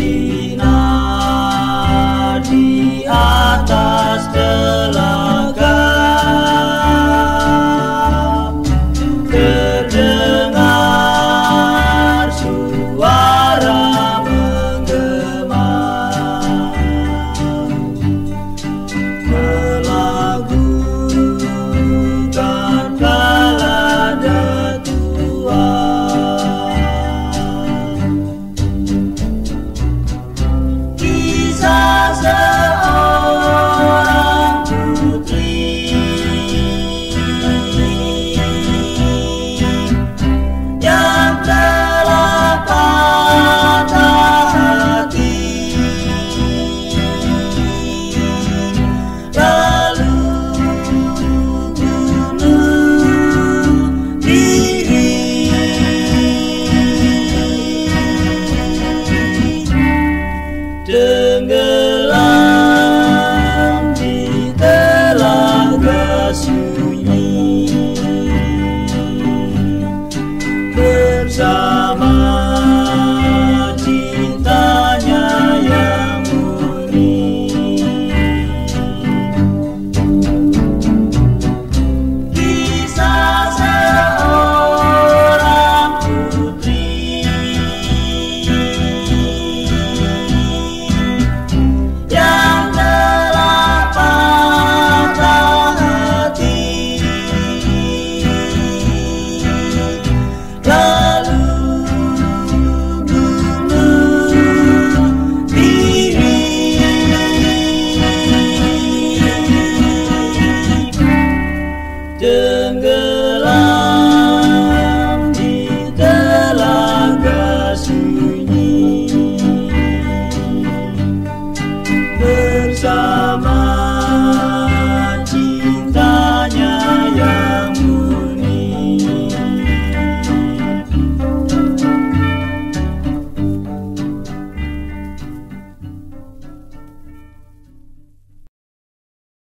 ti. Bersama